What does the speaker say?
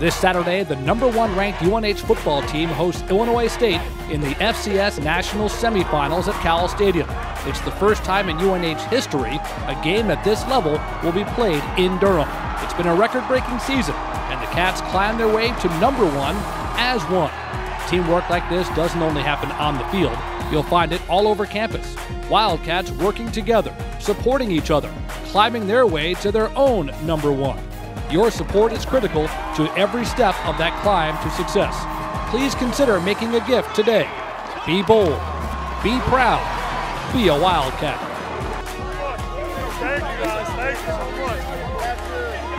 This Saturday, the number one ranked UNH football team hosts Illinois State in the FCS National Semifinals at Cowell Stadium. It's the first time in UNH history a game at this level will be played in Durham. It's been a record breaking season, and the Cats climb their way to number one as one. Teamwork like this doesn't only happen on the field, you'll find it all over campus. Wildcats working together, supporting each other, climbing their way to their own number one. Your support is critical to every step of that climb to success. Please consider making a gift today. Be bold, be proud, be a Wildcat. Thank you guys. Thank you so much.